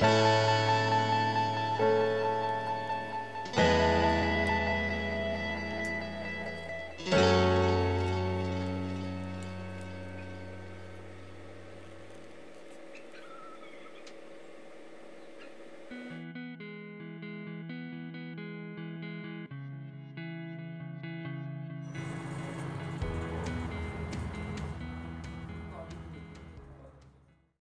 Bye.